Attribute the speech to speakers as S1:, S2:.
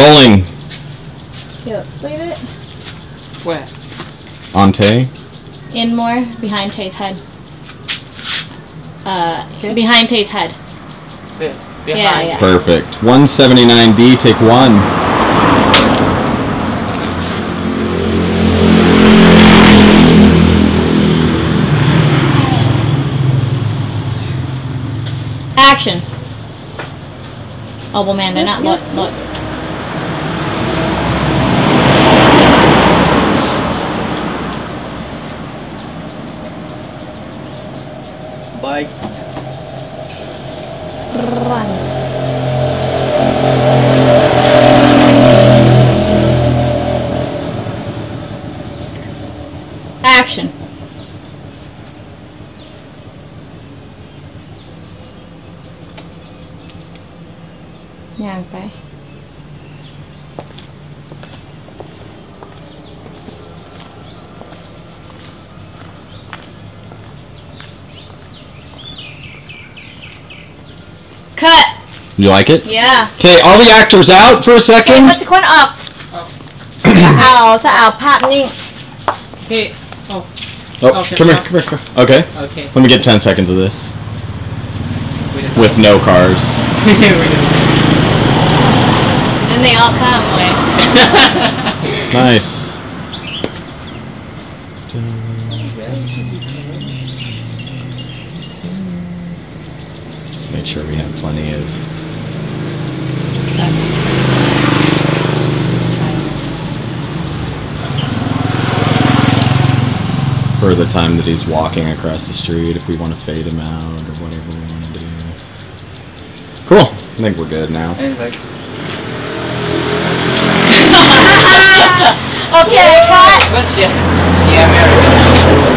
S1: Rolling.
S2: Okay, let's leave it.
S3: Where?
S1: On Tay.
S2: In more, behind Tay's head. Uh,
S3: Okay.
S2: behind Tay's head.
S3: Be- behind.
S2: yeah.
S1: Perfect. 179D, take one.
S2: Action. Oh, well, man, they're not. Look, look.
S3: Bye.
S2: Run. Action. Yeah, Cut.
S1: You like it?
S2: Yeah.
S1: Okay, all the actors out for a second.
S2: Okay, put the coin up. Ow, so ow, pop me.
S3: Okay. Oh.
S1: Oh,
S3: okay,
S1: come, here, come here, come here. Okay.
S3: Okay.
S1: Let me get 10 seconds of this. With no cars.
S2: and they all come, like.
S1: nice make sure we have plenty of for the time that he's walking across the street if we want to fade him out or whatever we want to do. Cool. I think we're good now.
S3: okay, cut.